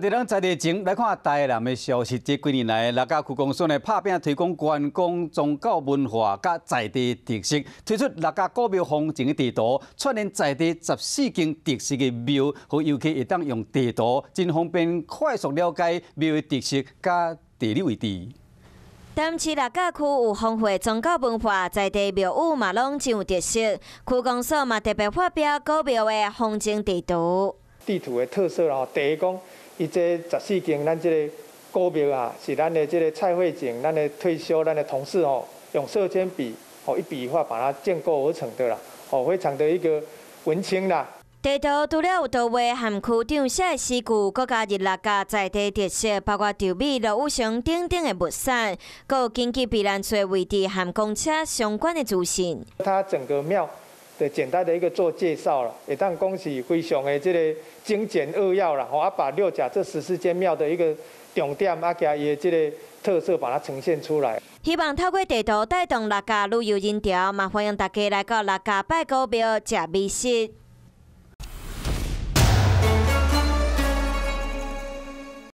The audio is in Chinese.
在咱在地前来看台南的消息，这几年来，六甲区公所呢拍拼推广观光宗教文化甲在地特色，推出六甲古庙风景的地图，串联在地十四间特色的庙，和游客会当用地图真方便快速了解庙的特色甲地理位置。淡市六甲区有丰富宗教文化，在地庙宇嘛拢真有特色，区公所嘛特别发表古庙的风景地图。地图的特色啦，第一讲。伊这十四间，咱即个古庙啊，是咱的即个蔡慧景，咱的退休咱的同事哦，用色铅笔哦一笔一画把它建构而成的啦，哦非常的一个文青啦。地图除了有图画含区长写的诗句，国家日六家在地特色，包括稻米、落雨熊等等的物产，有根据避难所位置含公车相关的资讯。它整个庙。的简单的一个做介绍了，也当恭喜非常的这个精简扼要了，我把六甲这十四间庙的一个重点啊，加伊这个特色把它呈现出来。希望透过地图带动六家旅游人潮，嘛欢迎大家来到六甲拜高庙吃美食。